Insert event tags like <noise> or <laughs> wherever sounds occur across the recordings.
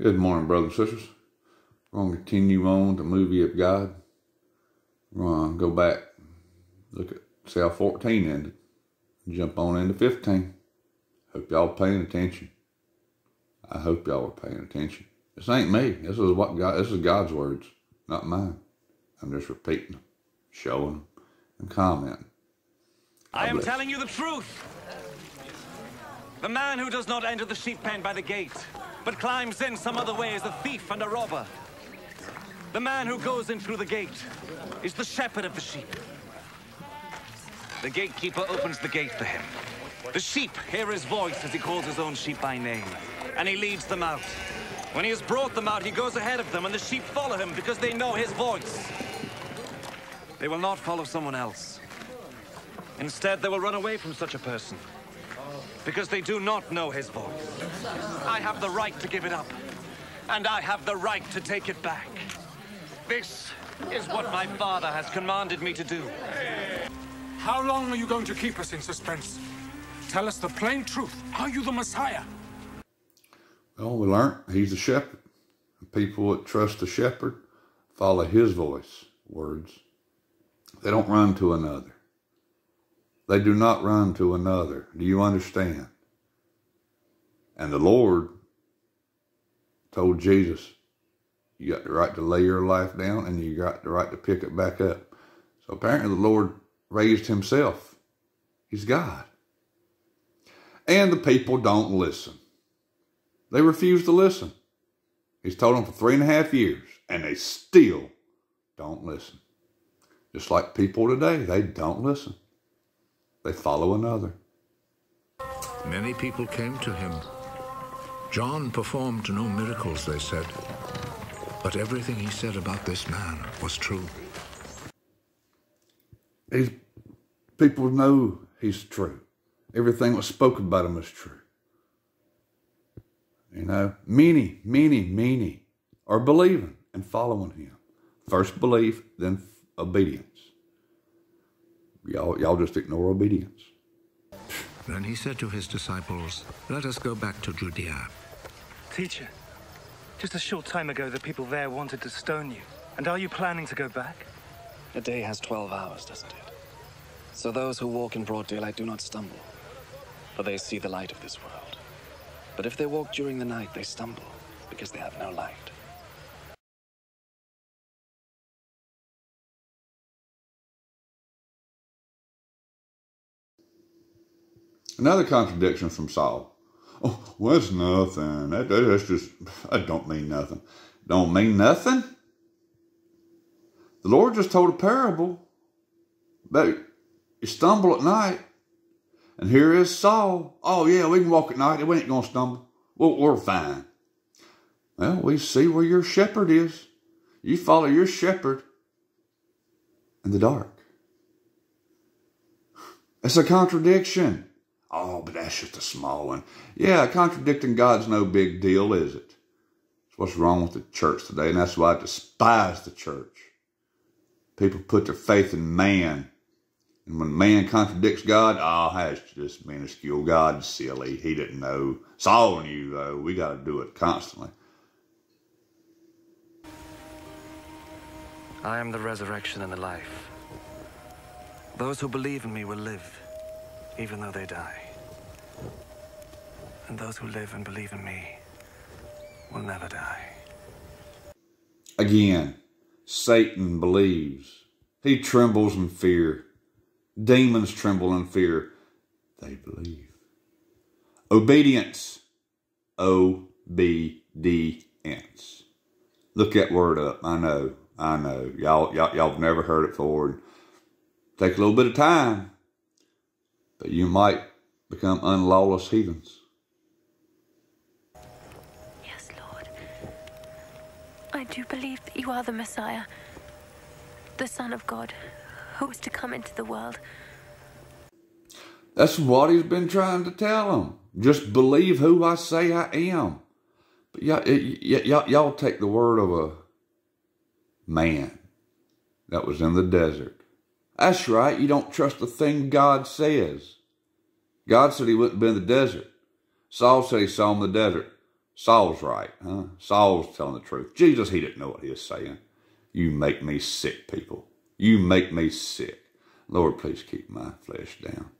Good morning, brothers and sisters. We're going to continue on the movie of God. We're going to go back, look at see how 14 ended, jump on into 15. Hope y'all paying attention. I hope y'all are paying attention. This ain't me. This is what God. This is God's words, not mine. I'm just repeating them, showing them, and commenting. I am telling you the truth. The man who does not enter the sheep pen by the gate, but climbs in some other way as a thief and a robber. The man who goes in through the gate is the shepherd of the sheep. The gatekeeper opens the gate for him. The sheep hear his voice as he calls his own sheep by name, and he leads them out. When he has brought them out, he goes ahead of them, and the sheep follow him because they know his voice. They will not follow someone else. Instead, they will run away from such a person because they do not know his voice. I have the right to give it up, and I have the right to take it back. This is what my father has commanded me to do. How long are you going to keep us in suspense? Tell us the plain truth. Are you the Messiah? Well, we learned he's the shepherd. People that trust the shepherd follow his voice, words. They don't run to another. They do not run to another. Do you understand? And the Lord told Jesus, you got the right to lay your life down and you got the right to pick it back up. So apparently the Lord raised himself. He's God. And the people don't listen. They refuse to listen. He's told them for three and a half years, and they still don't listen. Just like people today, they don't listen. They follow another. Many people came to him. John performed no miracles, they said. But everything he said about this man was true. These people know he's true. Everything was spoken about him is true. You know, many, many, many are believing and following him. First belief, then obedience. Y'all, y'all just ignore obedience. Then he said to his disciples, Let us go back to Judea. Teacher, just a short time ago the people there wanted to stone you. And are you planning to go back? A day has 12 hours, doesn't it? So those who walk in broad daylight do not stumble, for they see the light of this world. But if they walk during the night, they stumble, because they have no light. Another contradiction from Saul. Oh, well, that's nothing. That, that, that's just, <laughs> that don't mean nothing. Don't mean nothing? The Lord just told a parable about you stumble at night, and here is Saul. Oh, yeah, we can walk at night. We ain't going to stumble. We're fine. Well, we see where your shepherd is. You follow your shepherd in the dark. It's a contradiction. Oh, but that's just a small one. Yeah, contradicting God's no big deal, is it? That's what's wrong with the church today, and that's why I despise the church. People put their faith in man. And when man contradicts God, oh, that's just minuscule. God's silly. He didn't know. Saul knew, though. We got to do it constantly. I am the resurrection and the life. Those who believe in me will live, even though they die. And those who live and believe in me will never die. Again, Satan believes. He trembles in fear. Demons tremble in fear. They believe. Obedience. O B D N-S. Look that word up. I know. I know. Y'all, y'all, y'all have never heard it before. Take a little bit of time, but you might become unlawless heathens. Yes, Lord. I do believe that you are the Messiah, the Son of God, who is to come into the world. That's what he's been trying to tell them. Just believe who I say I am. But y'all, y'all, y'all take the word of a man that was in the desert. That's right. You don't trust the thing God says. God said he wouldn't be in the desert. Saul said he saw him in the desert. Saul's right, huh? Saul's telling the truth. Jesus, he didn't know what he was saying. You make me sick, people. You make me sick. Lord, please keep my flesh down.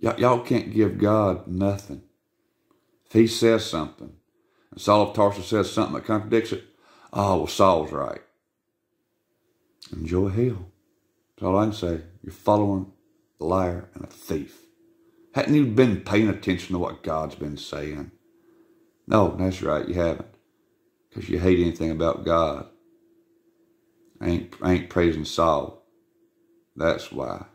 y'all can't give God nothing. If he says something, and Saul of Tarsus says something that contradicts it, oh, well, Saul's right. Enjoy hell. That's all I can say. You're following a liar and a thief. Hadn't you been paying attention to what God's been saying? No, that's right, you haven't. Because you hate anything about God. I ain't, I ain't praising Saul. That's why.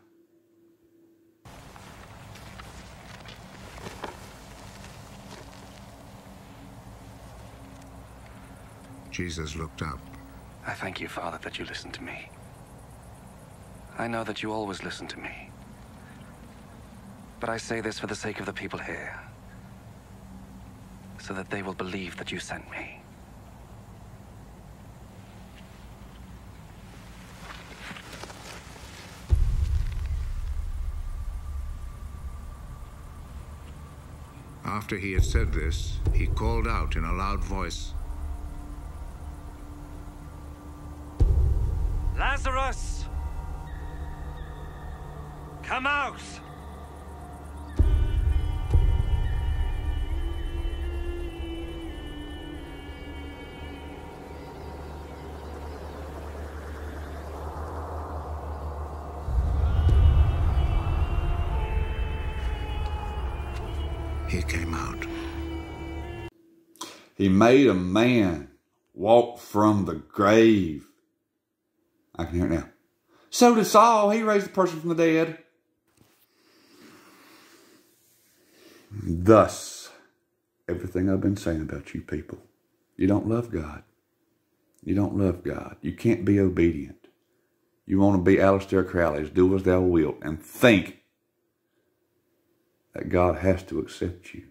Jesus looked up. I thank you, Father, that you listened to me. I know that you always listen to me. But I say this for the sake of the people here. So that they will believe that you sent me. After he had said this, he called out in a loud voice, Lazarus! Come out! He came out. He made a man walk from the grave. I can hear it now. So did Saul. He raised the person from the dead. Thus, everything I've been saying about you people, you don't love God. You don't love God. You can't be obedient. You want to be Aleister Crowley's, do as thou wilt, and think that God has to accept you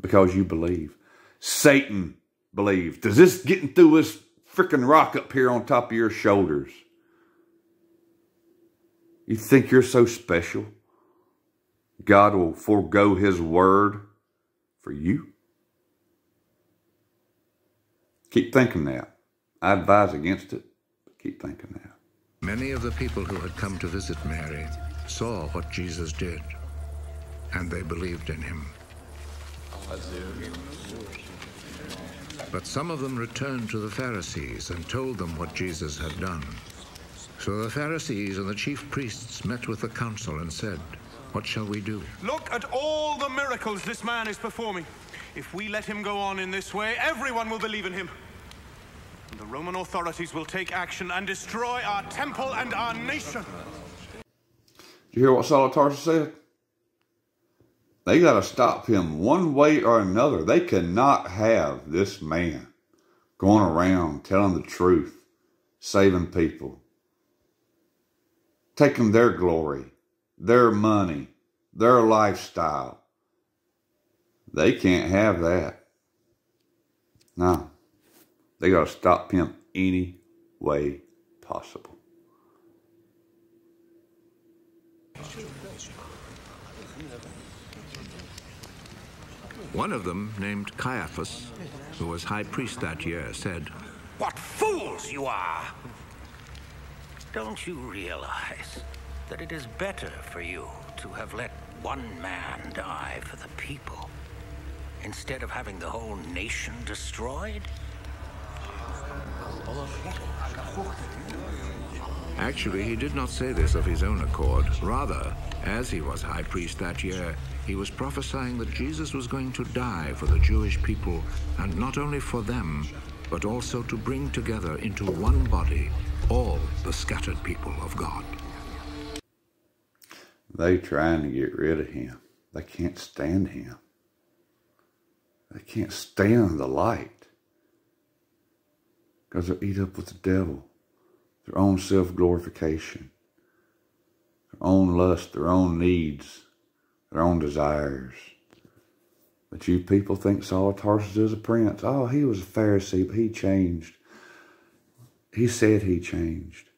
because you believe. Satan believes. Does this getting through this freaking rock up here on top of your shoulders? You think you're so special? God will forego his word for you? Keep thinking that. I advise against it, but keep thinking that. Many of the people who had come to visit Mary saw what Jesus did, and they believed in him. But some of them returned to the Pharisees and told them what Jesus had done. So the Pharisees and the chief priests met with the council and said, What shall we do? Look at all the miracles this man is performing. If we let him go on in this way, everyone will believe in him. And the Roman authorities will take action and destroy our temple and our nation. Did you hear what Saul of Tarsus said? They got to stop him one way or another. They cannot have this man going around telling the truth, saving people, taking their glory, their money, their lifestyle. They can't have that. No. They got to stop him any way possible. One of them, named Caiaphas, who was high priest that year, said, What fools you are! Don't you realize that it is better for you to have let one man die for the people instead of having the whole nation destroyed? Actually, he did not say this of his own accord. Rather, as he was high priest that year, he was prophesying that Jesus was going to die for the Jewish people, and not only for them, but also to bring together into one body all the scattered people of God. They trying to get rid of him. They can't stand him. They can't stand the light. Because they'll eat up with the devil. Their own self-glorification. Their own lust, their own needs, their own desires. But you people think Saul Tarsus is a prince. Oh, he was a Pharisee, but he changed. He said he changed.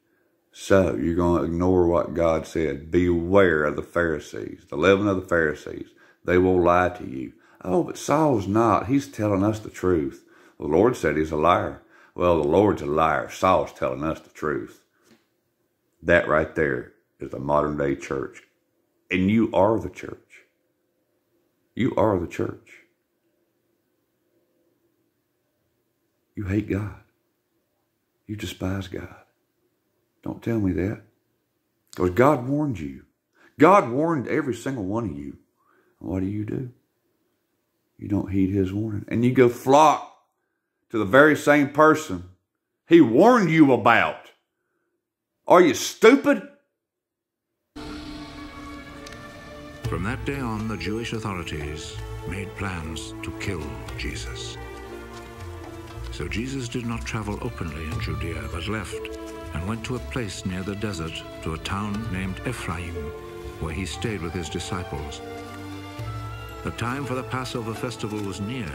So you're going to ignore what God said. Beware of the Pharisees, the leaven of the Pharisees. They will lie to you. Oh, but Saul's not. He's telling us the truth. The Lord said he's a liar. Well, the Lord's a liar. Saul's telling us the truth. That right there is the modern day church. And you are the church. You are the church. You hate God. You despise God. Don't tell me that. Because God warned you. God warned every single one of you. What do you do? You don't heed his warning. And you go flock to the very same person he warned you about. Are you stupid? From that day on, the Jewish authorities made plans to kill Jesus. So Jesus did not travel openly in Judea, but left and went to a place near the desert, to a town named Ephraim, where he stayed with his disciples. The time for the Passover festival was near,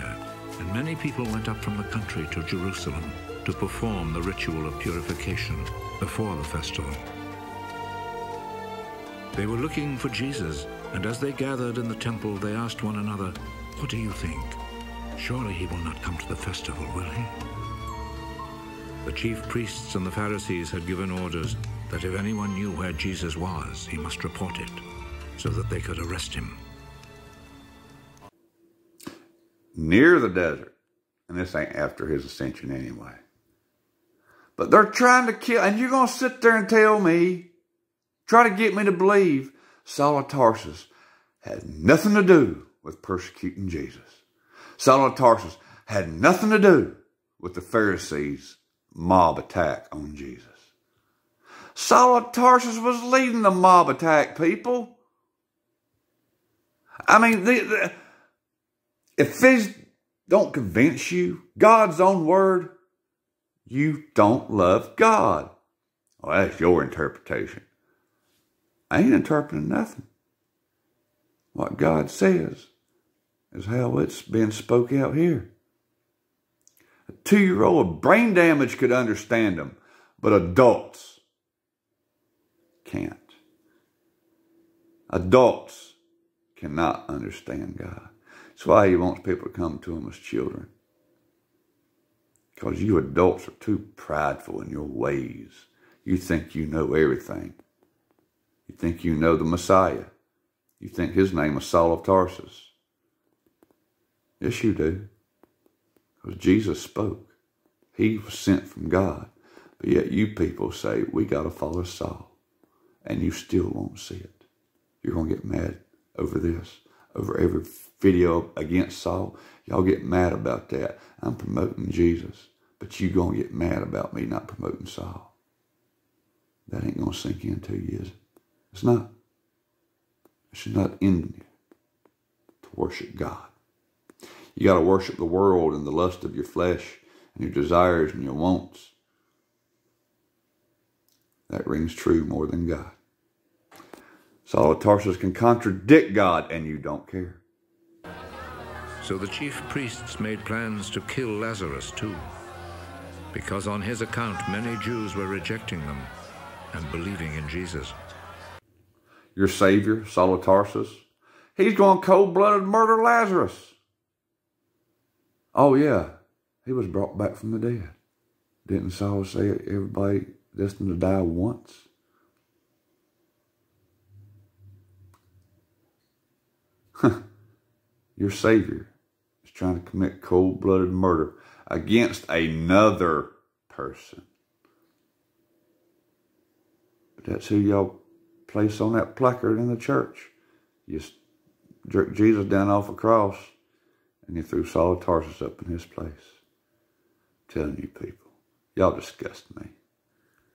and many people went up from the country to Jerusalem to perform the ritual of purification before the festival. They were looking for Jesus, and as they gathered in the temple, they asked one another, What do you think? Surely he will not come to the festival, will he? The chief priests and the Pharisees had given orders that if anyone knew where Jesus was, he must report it, so that they could arrest him. Near the desert. And this ain't after his ascension anyway. But they're trying to kill, and you're going to sit there and tell me, try to get me to believe Saul of Tarsus had nothing to do with persecuting Jesus. Saul of Tarsus had nothing to do with the Pharisees' mob attack on Jesus. Saul of Tarsus was leading the mob attack, people. I mean, the, the, if these don't convince you, God's own word, you don't love God. Well, that's your interpretation. I ain't interpreting nothing. What God says is how it's been spoke out here. A two-year-old with brain damage could understand them, but adults can't. Adults cannot understand God. That's why he wants people to come to him as children. Because you adults are too prideful in your ways. You think you know everything. You think you know the Messiah. You think his name is Saul of Tarsus. Yes, you do. Because Jesus spoke. He was sent from God. But yet you people say, we got to follow Saul. And you still won't see it. You're going to get mad over this, over every video against Saul. Y'all get mad about that. I'm promoting Jesus. But you going to get mad about me not promoting Saul. That ain't going to sink into you, is it? It's not. It should not end you to worship God. You got to worship the world and the lust of your flesh and your desires and your wants. That rings true more than God. Saul of Tarsus can contradict God and you don't care. So the chief priests made plans to kill Lazarus too, because on his account many Jews were rejecting them and believing in Jesus. Your Savior, Saul of Tarsus, he's going cold-blooded murder Lazarus. Oh yeah, he was brought back from the dead. Didn't Saul say everybody destined to die once? <laughs> Your Savior is trying to commit cold-blooded murder against another person. But that's who y'all place on that placard in the church. You jerk Jesus down off a cross and he threw Saul Tarsus up in his place. I'm telling you people, y'all disgust me.